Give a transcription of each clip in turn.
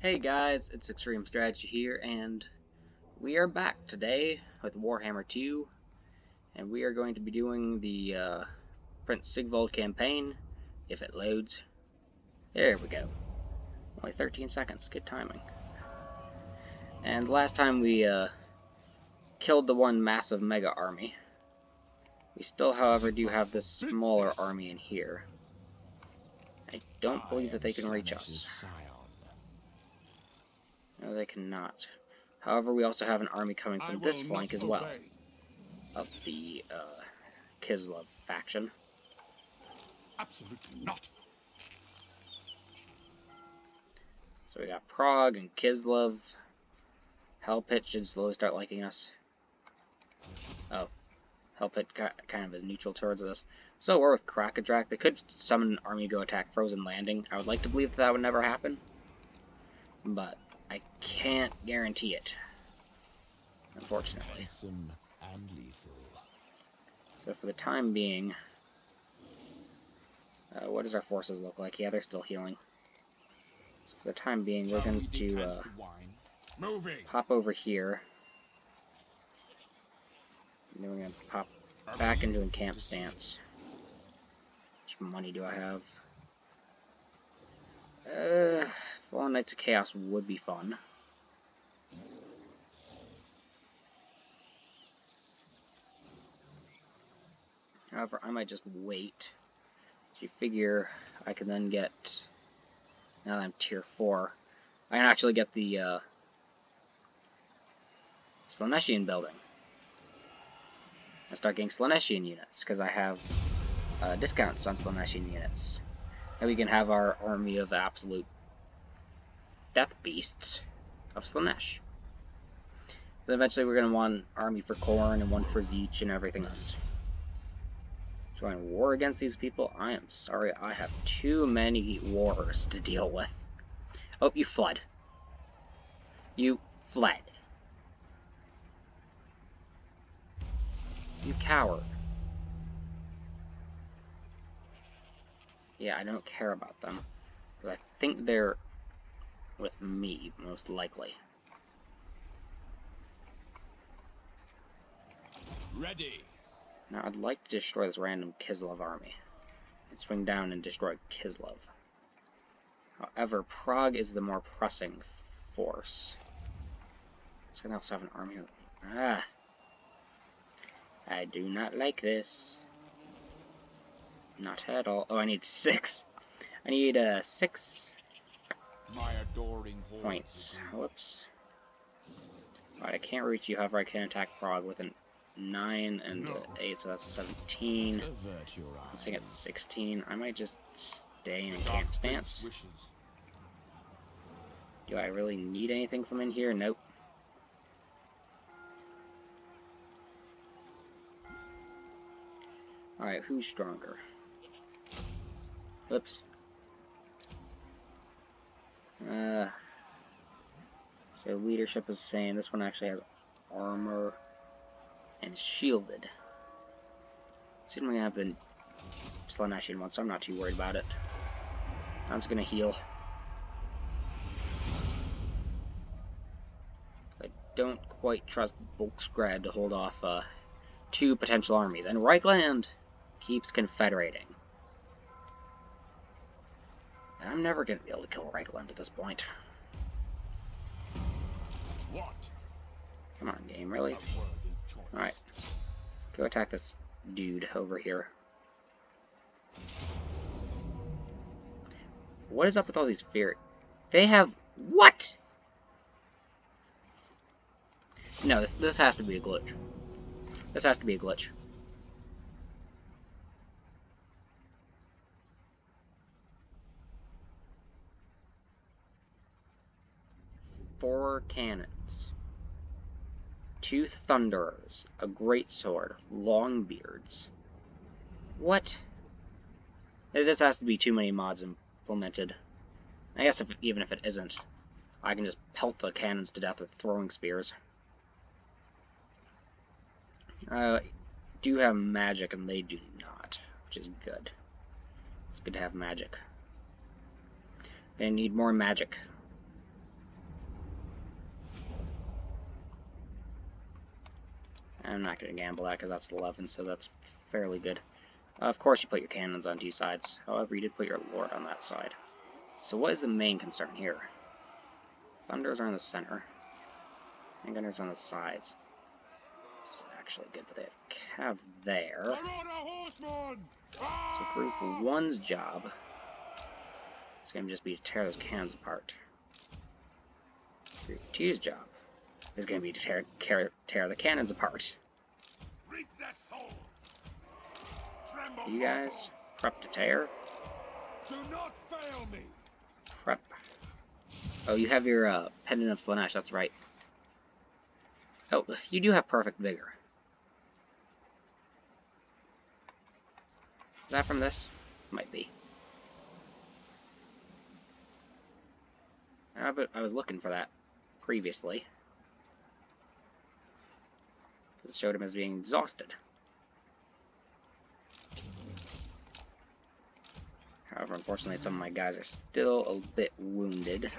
Hey guys, it's Extreme Strategy here, and we are back today with Warhammer 2, and we are going to be doing the uh, Prince Sigvald campaign, if it loads. There we go. Only 13 seconds, good timing. And last time we uh, killed the one massive mega army. We still, however, do have this smaller army in here. I don't believe that they can reach us. No, they cannot. However, we also have an army coming from this flank as well. Of the, uh, Kislev faction. Absolutely not. So we got Praag and Kislev. Hellpit should slowly start liking us. Oh. Hellpit kind of is neutral towards us. So we're with Krakadrak. They could summon an army to go attack Frozen Landing. I would like to believe that, that would never happen. But I can't guarantee it. Unfortunately. and lethal. So for the time being, uh, what does our forces look like? Yeah, they're still healing. So for the time being, we're going to uh, pop over here. And then we're going to pop back into a camp stance. How much money do I have? Uh, Fallen Knights of Chaos would be fun. However, I might just wait. You figure I can then get, now that I'm tier 4, I can actually get the uh, Slaaneshian building. I start getting Slaaneshian units, because I have uh, discounts on Slaaneshian units. And we can have our army of absolute death beasts of Slaanesh. Then eventually we're going to want an army for Khorne and one for Tzeentch and everything else. Join war against these people? I am sorry, I have too many wars to deal with. Oh, you fled. You fled. You coward. Yeah, I don't care about them. But I think they're with me, most likely. Ready. Now, I'd like to destroy this random Kislev army. And swing down and destroy Kislev. However, Praag is the more pressing force. So I also have an army. Ah! I do not like this. Not at all. Oh, I need six. I need uh, six points. Whoops. Alright, I can't reach you, however I can attack Praag with an 9 and no. 8, so that's 17. I'm saying it's 16. I might just stay in a camp stance. Do I really need anything from in here? Nope. Alright, who's stronger? Whoops. Uh, so leadership is saying this one actually has armor and shielded. Seems like I have the Slaaneshian one, so I'm not too worried about it. I'm just gonna heal. I don't quite trust Volksgrad to hold off uh, two potential armies, and Reikland keeps confederating. I'm never going to be able to kill Reikland at this point. What? Come on, game, really? Alright. Go attack this dude over here. What is up with all these fear? They have... What? No, this, this has to be a glitch. This has to be a glitch. Four cannons, two thunderers, a great sword, long beards. What? This has to be too many mods implemented. I guess if, even if it isn't, I can just pelt the cannons to death with throwing spears. Uh, do have magic, and they do not, which is good. It's good to have magic. They need more magic. I'm not going to gamble that because that's 11, so that's fairly good. Uh, of course you put your cannons on two sides, however you did put your lord on that side. So what is the main concern here? Thunders are in the center. Handgunners on the sides. This is actually good, but they have Cav there. So group one's job is going to just be to tear those cannons apart. Group two's job is going to be to tear, tear, tear the cannons apart. You guys prep to tear. Do not fail me. Prep. Oh, you have your uh, Pendant of Slaanesh, that's right. Oh, you do have Perfect Vigor. Is that from this? Might be. But I was looking for that previously. It showed him as being exhausted. However, unfortunately, some of my guys are still a bit wounded.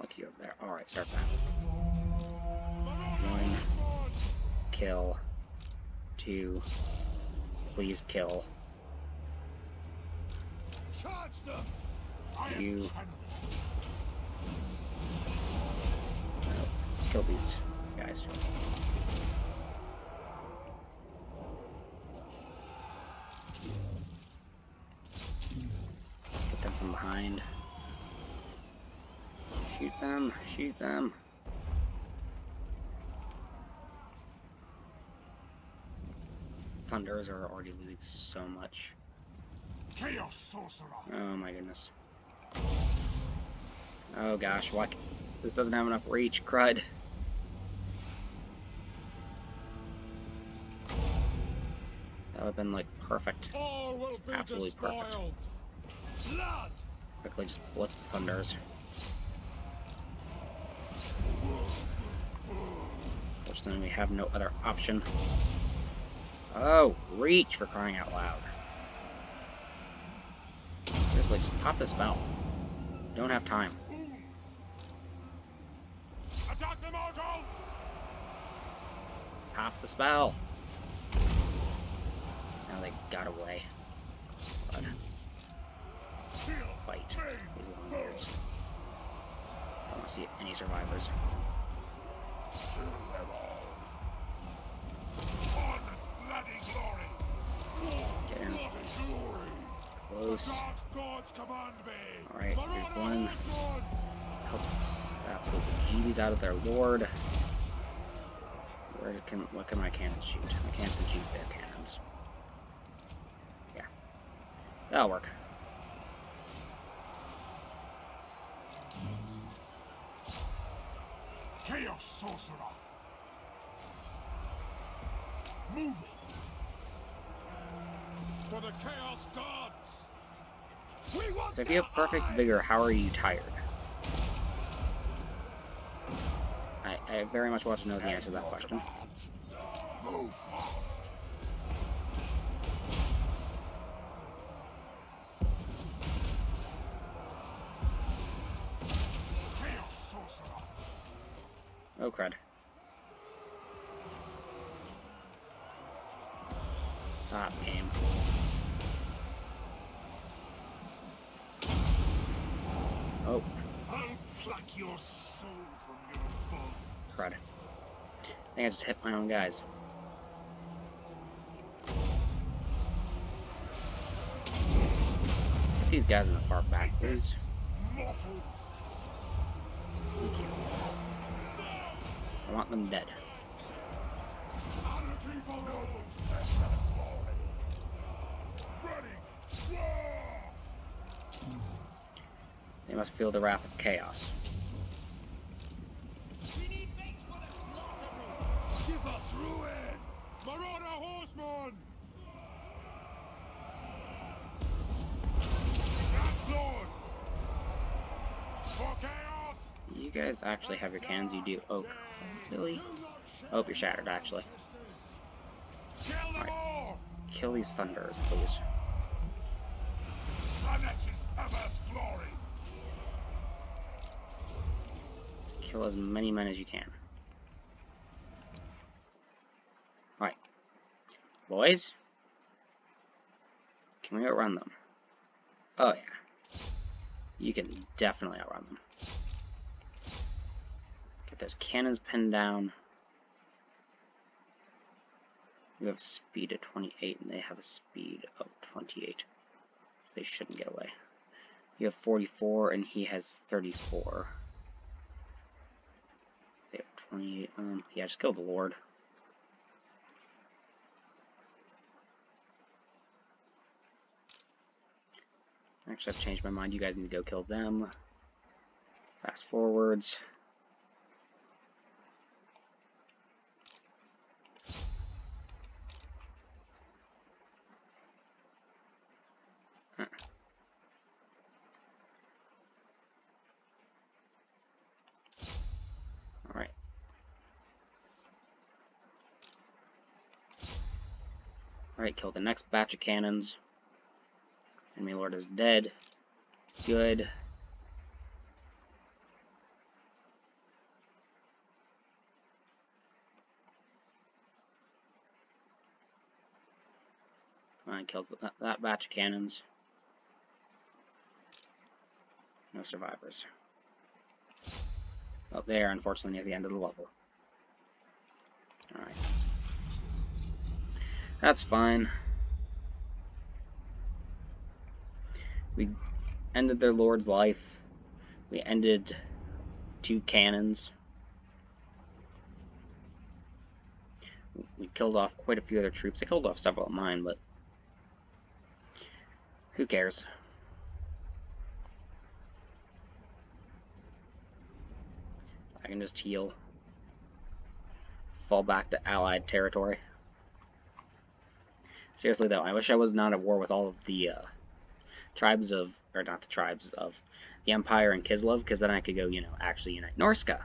Look you over there. Alright, start that. One. Kill. Two. Please kill. Charge them. I am You- Kill these guys. Get them from behind. Shoot them, shoot them. Thunders are already losing so much. Chaos Sorcerer. Oh my goodness. Oh gosh, what? This doesn't have enough reach, crud. That would have been like perfect. Be absolutely perfect. Quickly just blitz the thunders. Fortunately, we have no other option. Oh, reach for crying out loud. Seriously, just pop the spell. Don't have time. Attack the. Pop the spell. Now they got away. But fight these longbeards. I don't see any survivors. Get glory. Close. Alright, Marauder here's one. Horseman. Help s- absolute bejeebies out of their lord. Where can what can my cannons shoot? My cannons can shoot their cannons. Yeah. That'll work. Chaos Sorcerer. Moving. For the Chaos Gods. We want So if you have perfect vigor, how are you tired? I, I very much want to know the answer to that question. Move fast. Oh crud. Stop game. Oh, I'll pluck your soul from your bones. crud. I think I just hit my own guys. Get these guys in the far back, please. Thank you. I want them dead. Anarchy for nobles, best and glory. Ready. War. They must feel the wrath of chaos. Give us ruin! Marauder horseman! Yes, Lord! For chaos! You guys actually have your cans? you do. Oh, really? Do Oh, you're shattered, actually. Kill Alright. Kill these thunders, please. Kill as many men as you can. Alright. Boys? Can we outrun them? Oh yeah. You can definitely outrun them. Get those cannons pinned down. You have a speed of 28 and they have a speed of 28. So they shouldn't get away. You have 44 and he has 34. They have 28. Um, yeah, just kill the Lord. Actually, I've changed my mind. You guys need to go kill them. Fast forwards. Alright. Alright, kill the next batch of cannons. Enemy Lord is dead. Good. Come on, killed that, that batch of cannons. No survivors. They are unfortunately near the end of the level. Alright. That's fine. We ended their lord's life. We ended two cannons. We killed off quite a few other troops. I killed off several of mine, but who cares? I can just heal. Fall back to allied territory. Seriously though, I wish I was not at war with all of the uh, tribes of, or not the tribes of, the Empire and Kislev, because then I could go, you know, actually unite Norsca.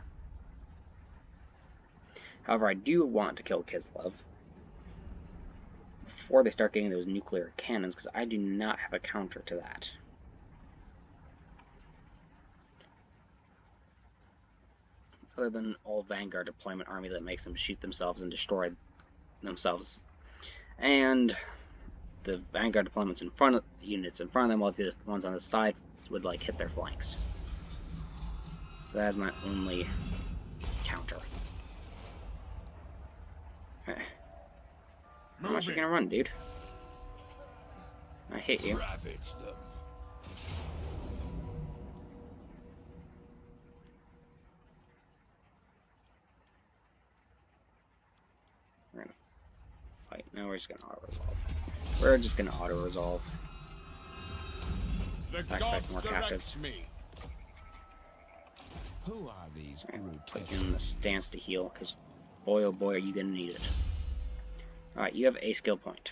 However, I do want to kill Kislev before they start getting those nuclear cannons, because I do not have a counter to that. Other than all Vanguard deployment army that makes them shoot themselves and destroy themselves. And the Vanguard deployments in front of units in front of them, while the ones on the side would like hit their flanks. So that's my only counter. Okay. How much are you gonna run, dude? I hate you. Ravage them. We're gonna fight. No, we're just gonna auto resolve. We're just gonna auto resolve. Sacrifice more direct captives. me. Who are these Put you grotesque? in the stance to heal, because boy oh boy are you gonna need it. Alright, you have a skill point.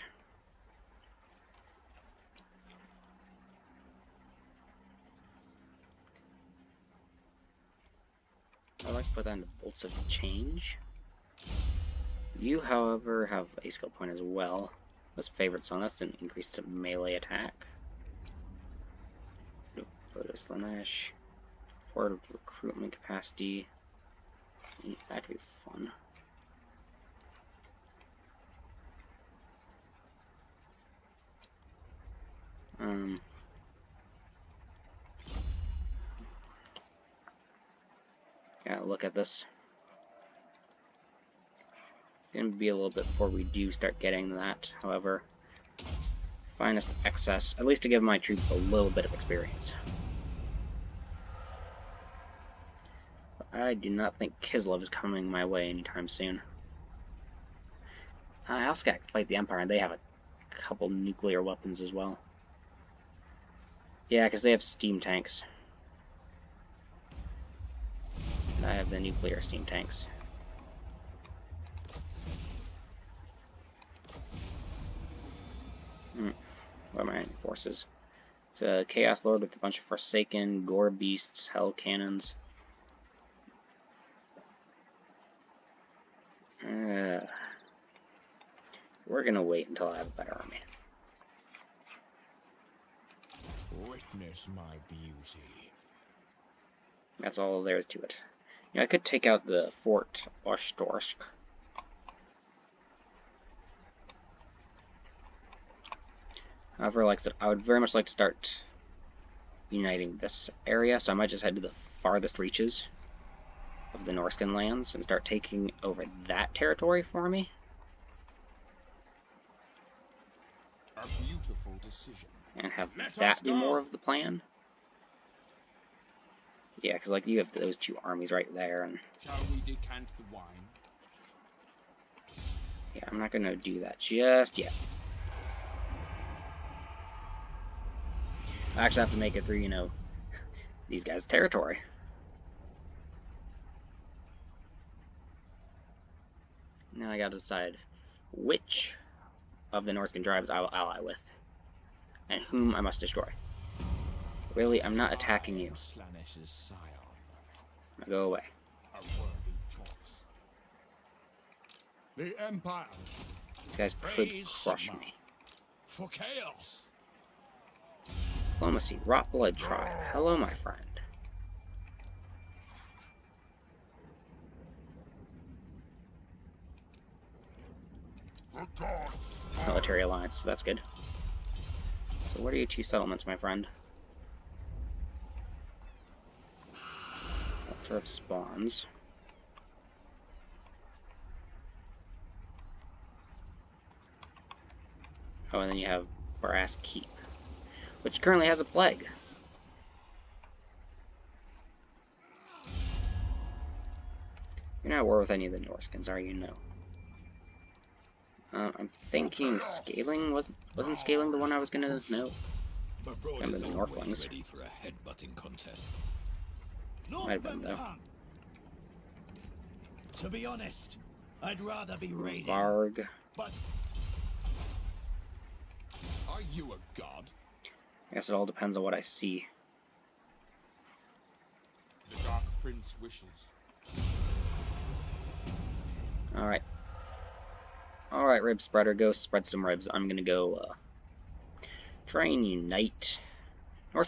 I'd like to put that into bolts of change. You, however, have a skill point as well. That's favorite song. That's an increase to melee attack. Photo Slaanesh. Forward recruitment capacity. That could be fun. Um. Yeah, look at this. It's gonna be a little bit before we do start getting that, however. Finest excess, at least to give my troops a little bit of experience. I do not think Kislev is coming my way anytime soon. I also got to fight the Empire, and they have a couple nuclear weapons as well. Yeah, because they have steam tanks. And I have the nuclear steam tanks. What are my forces? It's a Chaos Lord with a bunch of Forsaken, Gore Beasts, Hell Cannons. Uh, we're gonna wait until I have a better army. Witness my beauty. That's all there is to it. Yeah, I could take out the Fort Oshtorsk. However, like I would very much like to start uniting this area, so I might just head to the farthest reaches of the Norscan lands and start taking over that territory for me. A beautiful decision. And have Let that be more of the plan. Yeah, because like you have those two armies right there, and Shall we decant the wine? yeah, I'm not gonna do that just yet. I actually have to make it through, you know, these guys' territory. Now I gotta decide which of the Norscan tribes I will ally with, and whom I must destroy. Really, I'm not attacking you. am Slaanesh's scion. Now go away. A worthy choice. The Empire These guys could crush me. for chaos. Diplomacy, Rot Blood Tribe. Hello, my friend. Military alliance, so that's good. So what are your two settlements, my friend? Altar of Spawns. Oh, and then you have Brass Keep, which currently has a plague. You're not at war with any of the Norscans, are you? No. Um, I'm thinking scaling was wasn't scaling the one I was gonna know. My broad Remember the always Northlings. ready for a headbutting contest. Might have been, though. To be honest, I'd rather be raiding. Varg. But Are you a god? I guess it all depends on what I see. The Dark Prince wishes. Alright. Alright, rib spreader, go spread some ribs. I'm gonna go, uh, try and unite. Now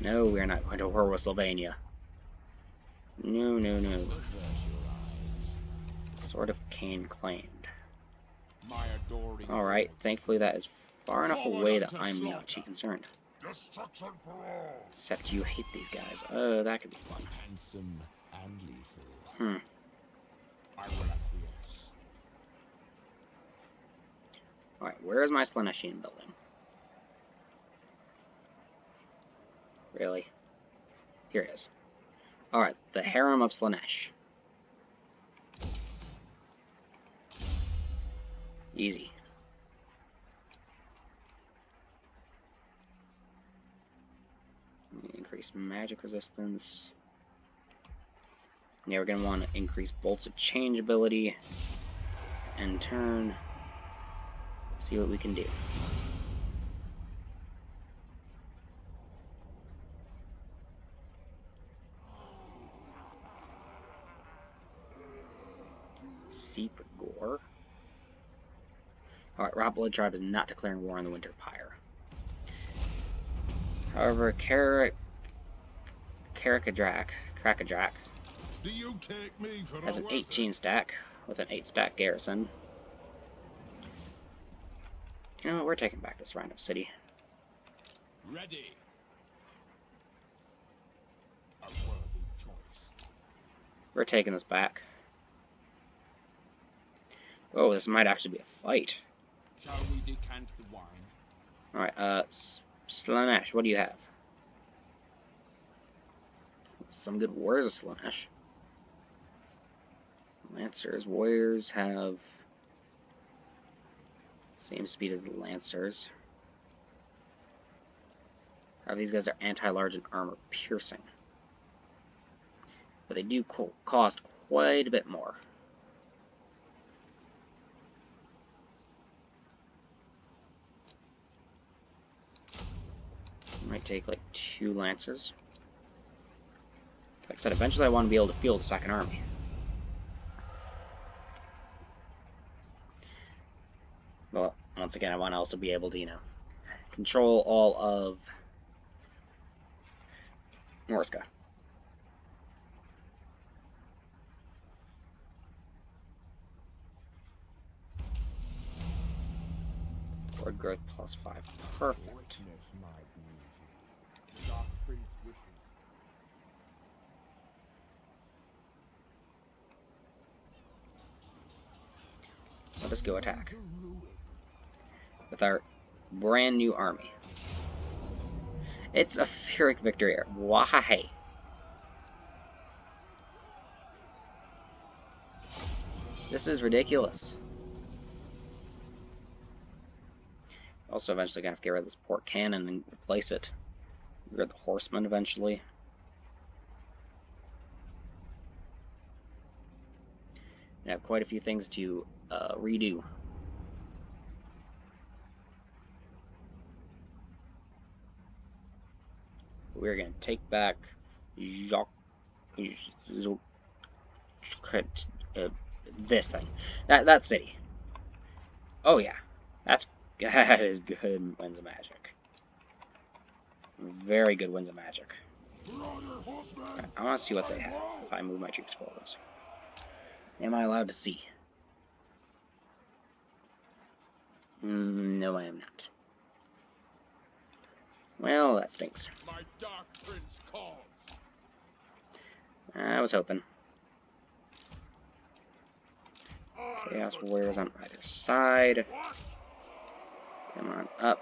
No, we're not going to war with Sylvania. No, no, no. Avert your eyes. Sword of Khaine claimed. My adoring. Alright, thankfully that is far enough away that I'm not too concerned. Destruction for all. Except you hate these guys. Oh, that could be fun. Handsome and lethal. Hmm. I will acquiesce. Alright, where is my Slaaneshian building? Really? Here it is. Alright, the Harem of Slaanesh. Easy. Increase magic resistance. Yeah, we're going to want to increase bolts of change ability. And turn. See what we can do. Seep Gore. Alright, Rot Blood Tribe is not declaring war on the Winter Pyre. However, Karak... Karakadrak, Krakadrak, Do you take has an 18 stack with an 8 stack garrison. You know what, we're taking back this random city. Ready. A worthy choice. We're taking this back. Oh, this might actually be a fight. Shall we decant the wine? Alright, uh, Slaanesh, what do you have? Some good warriors of Slaanesh. Lancers, warriors have same speed as the Lancers. How these guys are anti-large and armor piercing. But they do co cost quite a bit more. Might take like two Lancers. Like I said, eventually I want to be able to field a second army. Well, once again, I want to also be able to, you know, control all of Norsca. Growth plus five. Perfect. Let us go attack. With our brand new army. It's a Pyrrhic victory. Why? This is ridiculous. Also, eventually gonna have to get rid of this poor cannon and replace it. Get rid of the horsemen eventually. I have quite a few things to uh, redo. We're gonna take back Jacques, uh, this thing, that that city. Oh yeah, that's that is good winds of magic. Very good winds of magic. I want to see what they have if I move my troops forwards. Am I allowed to see? Mm, no, I am not. Well, that stinks. My dark prince calls. I was hoping. Chaos Warriors on either side. Come on up.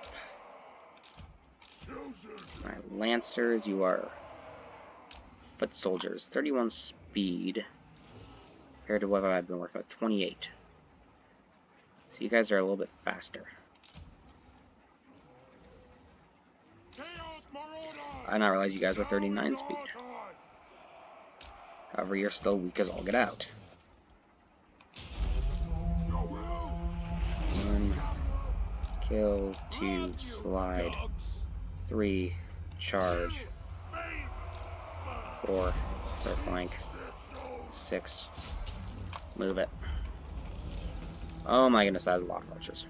My Lancers, you are foot soldiers. 31 speed. Compared to what I've been working with, 28. So you guys are a little bit faster. I did not realize you guys were 39 speed. However, you're still weak as all get out. One, kill, two, slide, three, charge, four, third flank, six, move it. Oh my goodness, that has a lot of archers.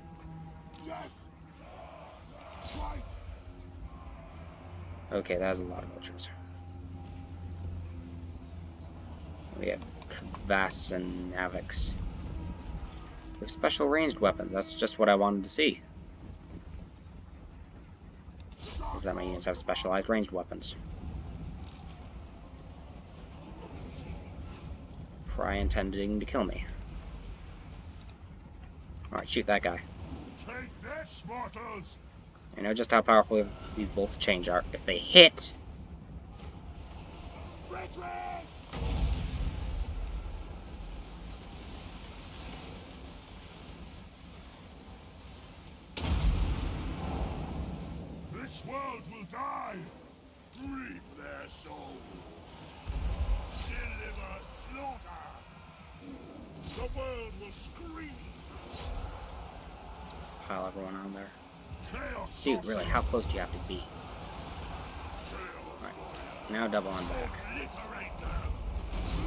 Okay, that has a lot of archers. We have Navix. We have special ranged weapons. That's just what I wanted to see. Is that my units have specialized ranged weapons? Pry intending to kill me. Alright, shoot that guy. Take this, mortals. I know just how powerful these bolts of change are. If they hit, Retreat. This world will die. Reap their souls. Deliver slaughter. The world will scream. pile everyone on there. Chaos. Dude, really, how close do you have to be? Alright, now double on back.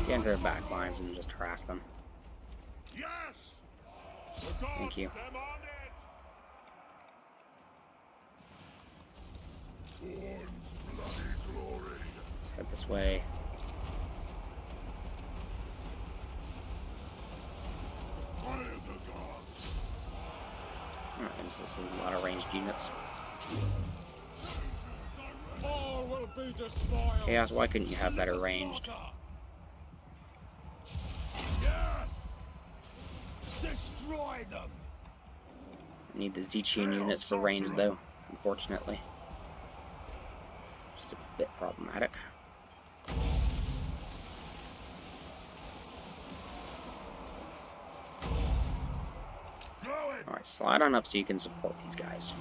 Get into their back lines and just harass them. Yes. The Thank you. demand it. Orm's bloody glory. Let's head this way. Fire the gods. Alright, this is a lot of ranged units. Chaos, why couldn't you have better ranged? Yes. Destroy them! I Need the Tzeentchian units for range, though, unfortunately. Just a bit problematic. Go it. Alright, slide on up so you can support these guys.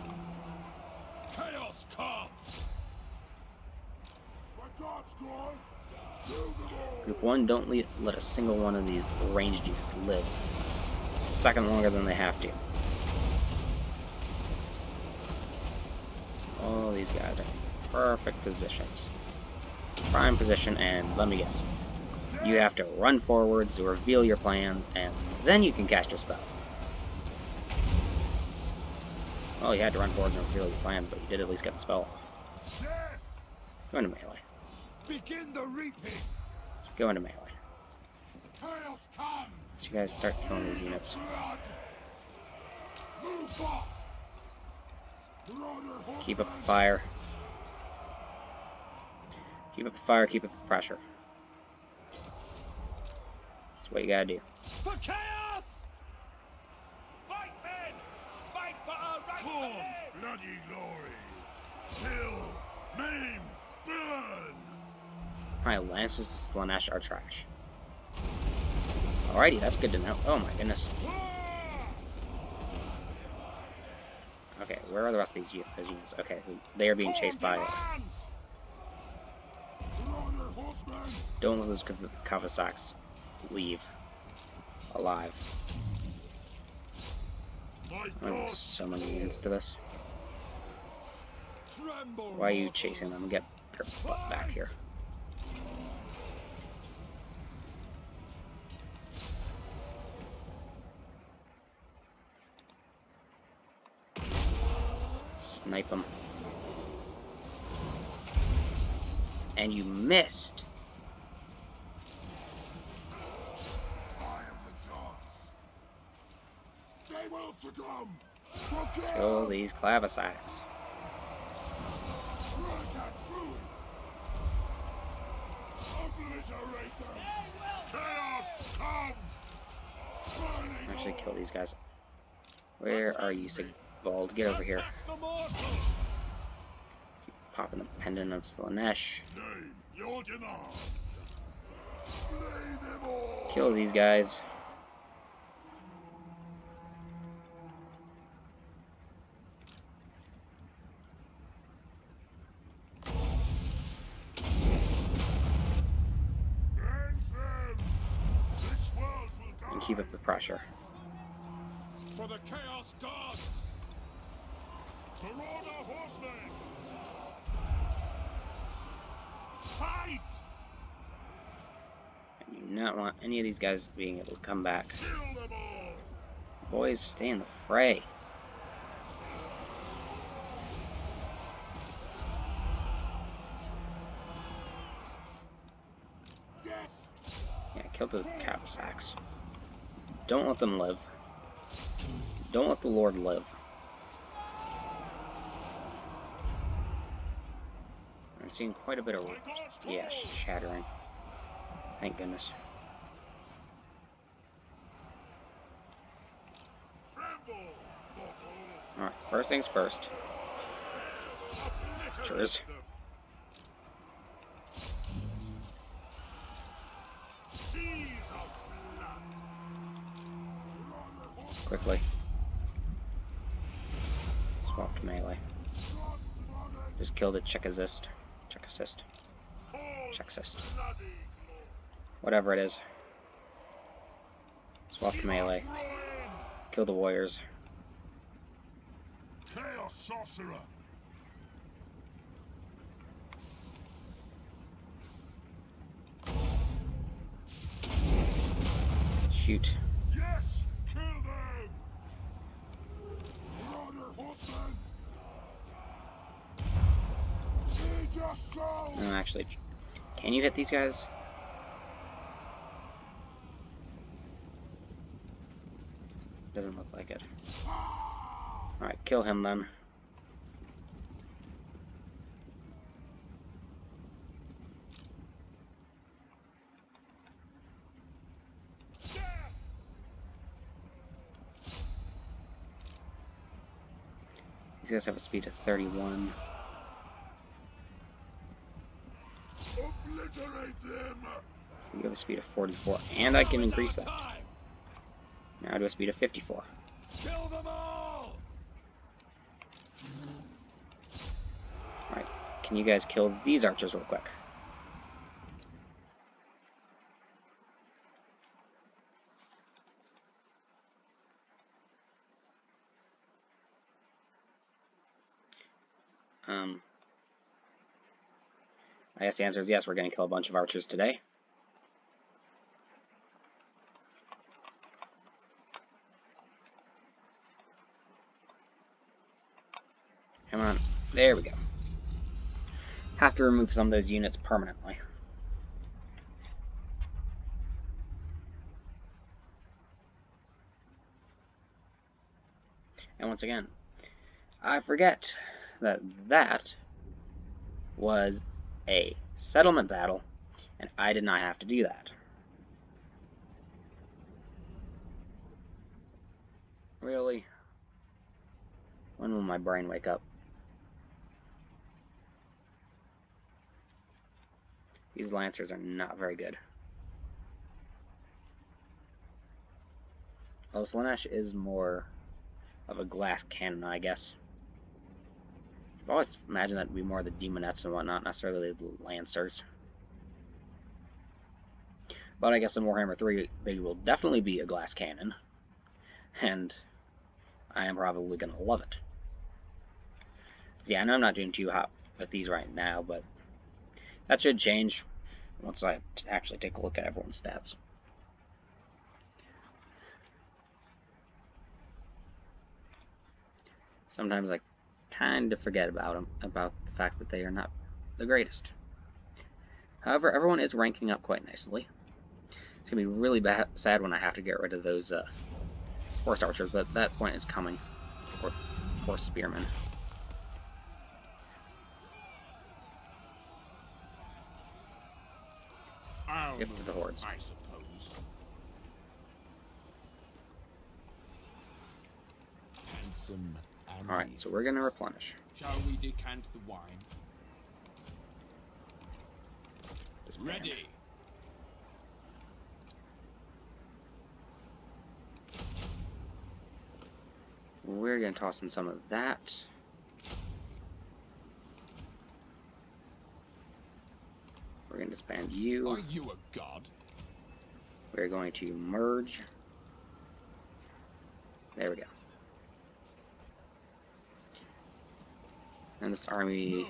Chaos come. My gods gone. Do them all. Group 1, don't le let a single one of these ranged units live a second longer than they have to. All these guys are in perfect positions. prime position, and let me guess. You have to run forwards, to reveal your plans, and then you can cast your spell. Well, you had to run forwards and reveal your plans, but you did at least get the spell off. Go into melee. Begin the reaping! Go into melee. Chaos comes! So you guys start killing these units. Keep up the fire. Keep up the fire, keep up the pressure. That's what you gotta do. For chaos! Fight, men! Fight for our right to Cause live! bloody glory! Kill! Maim! Burn! My lances and Slaanesh are trash. Alrighty, that's good to know. Oh my goodness. Okay, where are the rest of these units? Okay, they are being chased by. Don't let those Kav- Kavasaks leave alive. So many to this. Why are you chasing them? Get your butt back here. Snipe them. And you missed. Come! Burn it Actually, all! kill these guys. Where are you, Sigvald? Get over here. The! Popping the pendant of Slaanesh. Kill these guys. End them! This world will die! And keep up the pressure. For the Chaos Gods! Horsemen! Fight! I do not want any of these guys being able to come back. Kill them all! Boys, stay in the fray. Yes! Yeah, kill those Kavasaks. Don't let them live. Don't let the Lord live. I'm seeing quite a bit of yeah shattering. Thank goodness. Alright, first things first. Cheers. Quickly. Swap to melee. Just kill the check assist. Check assist. Check assist. Whatever it is. Swap to melee. Kill the warriors. Chaos Sorcerer! Shoot. Yes! Kill them! Marauder horsemen! Feed your souls! No, actually, can you hit these guys? Doesn't look like it. Alright, kill him then. These guys have a speed of 31. Obliterate them! You have a speed of 44. And I can increase that. Now to a speed of 54. Kill them all! Alright, can you guys kill these archers real quick? Um, I guess the answer is yes, we're going to kill a bunch of archers today. Come on. There we go. Have to remove some of those units permanently. And once again, I forget that that was a settlement battle, and I did not have to do that. Really? When will my brain wake up? These Lancers are not very good. Oh, Slaanesh is more of a glass cannon, I guess. I've always imagined that would be more of the Daemonettes and whatnot, necessarily the Lancers. But I guess in Warhammer 3, they will definitely be a glass cannon. And I am probably going to love it. Yeah, I know I'm not doing too hot with these right now, but that should change once I actually take a look at everyone's stats. Sometimes I kind of forget about them, about the fact that they are not the greatest. However, everyone is ranking up quite nicely. It's going to be really bad, sad when I have to get rid of those uh, horse archers, but that point is coming. Or horse spearmen. I'll to the hordes. Handsome and Alright, so we're going to replenish. Shall we decant the wine? Ready. We're going to toss in some of that. We're going to disband you. Are you a god? We're going to merge. There we go. And this army,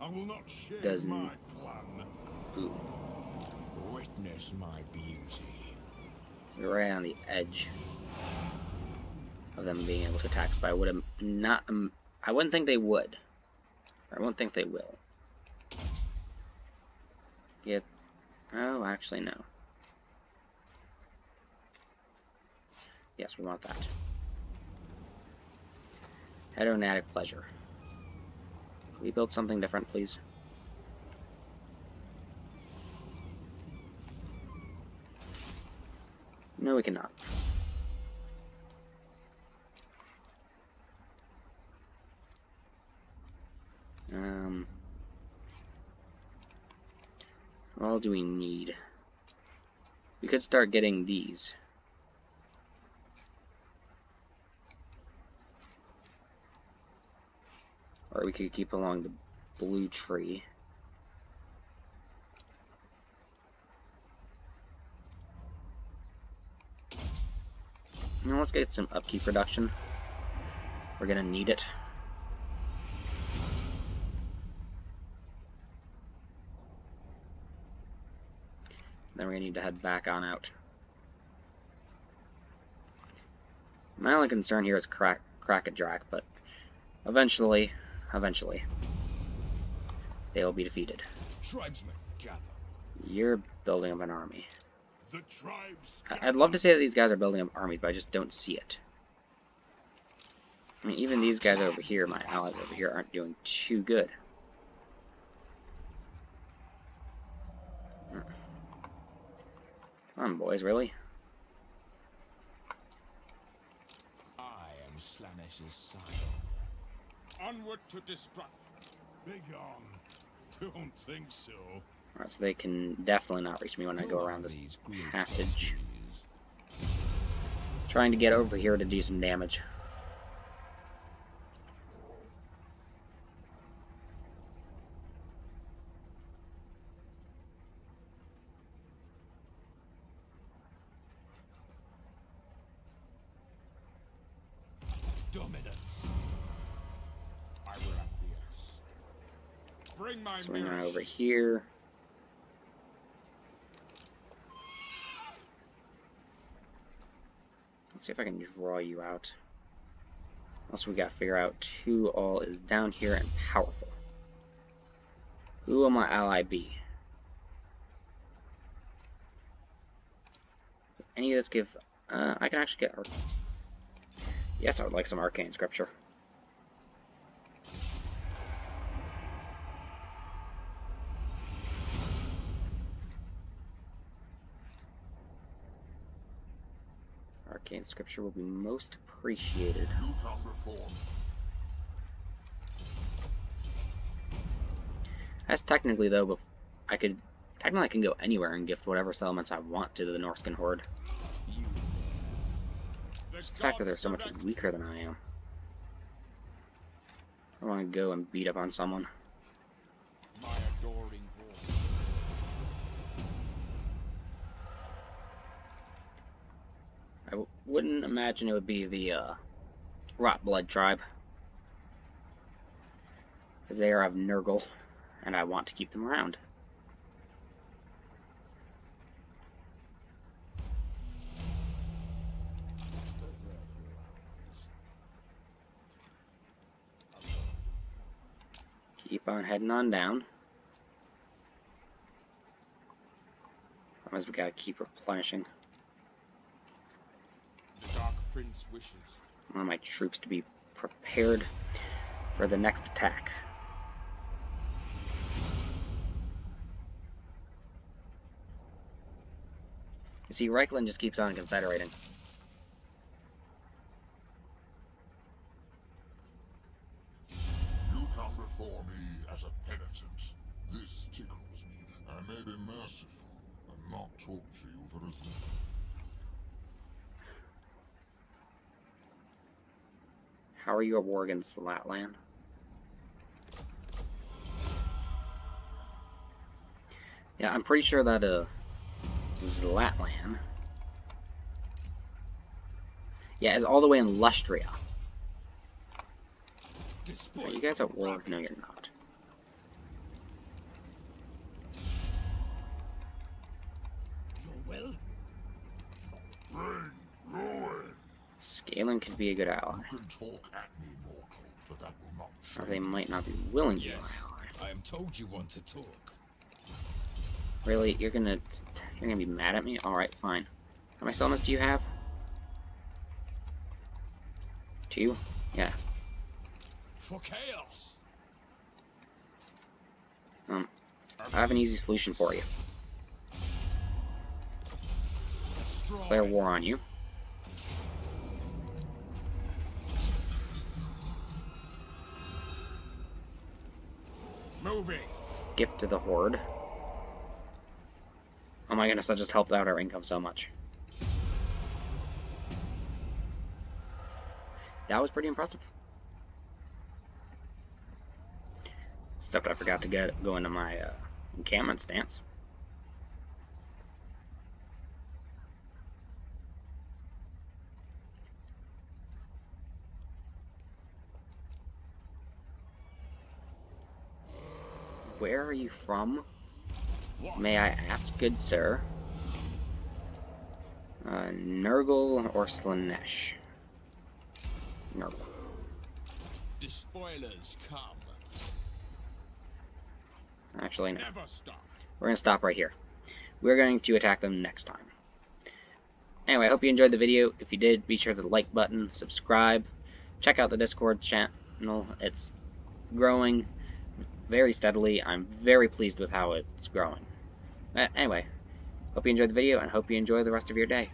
No, I will not share doesn't- my plan. ooh, Witness my beauty. we're right on the edge of them being able to attack. But I would not. Um, I wouldn't think they would. I wouldn't think they will. Get. Oh, actually no. Yes, we want that. Heteronatic pleasure. We build something different, please? No, we cannot. Um, what all do we need? We could start getting these. Or we could keep along the blue tree. Now let's get some upkeep reduction. We're gonna need it. Then we're gonna need to head back on out. My only concern here is crack Kraka Drak, but eventually, eventually, they will be defeated. Tribesmen, gather. You're building up an army. The tribes. I'd love to say that these guys are building up armies, but I just don't see it. I mean, even these guys over here, my allies over here, aren't doing too good. Come on, boys, really? I am Slaanesh's sire. Onward to destruct. Begone. Don't think so. Alright, so they can definitely not reach me when I go around are this passage. Trying to get over here to do some damage. Dominance. I will acquiesce. Bring my Swing on mirrors. Over here. Let's see if I can draw you out. Also, we got to figure out who all is down here and powerful. Who will my ally be? Any of this give... Uh, I can actually get... Yes, I would like some arcane scripture. Arcane scripture will be most appreciated. That's technically though, I could technically I can go anywhere and gift whatever settlements I want to the Norscan horde. Just the fact that they're so much weaker than I am. I want to go and beat up on someone. I wouldn't imagine it would be the uh, Rot Blood tribe, because they are of Nurgle, and I want to keep them around. Keep on heading on down. Otherwise, we gotta keep replenishing. The Dark Prince wishes. I want my troops to be prepared for the next attack. You see, Reikland just keeps on confederating. You come before me as a penitent. This tickles me. I may be merciful and not torture you for a good. How are you at war against Zlatlan? Yeah, I'm pretty sure that, uh, Zlatlan. Yeah, is all the way in Lustria. Are you guys at war? No, you're not. Your will? Bring ruin. Skaeling could be a good ally. You can talk at me, mortal, but that will not Or they might not be willing to be Yes. I am told you want to talk. Really? You're gonna you're gonna be mad at me? Alright, fine. How many settlements do you have? Two? Yeah. For chaos. Um, I have an easy solution for you. Declare war on you. Moving. Gift to the Horde. Oh my goodness, that just helped out our income so much. That was pretty impressive. Except I forgot to get go into my uh, encampment stance. Where are you from? May I ask, good sir? Uh, Nurgle or Slaanesh? Nurgle. Despoilers come. Actually, no. Never stop. We're going to stop right here. We're going to attack them next time. Anyway, I hope you enjoyed the video. If you did, be sure to like button, subscribe, check out the Discord channel. It's growing very steadily. I'm very pleased with how it's growing. Uh, anyway, hope you enjoyed the video and hope you enjoy the rest of your day.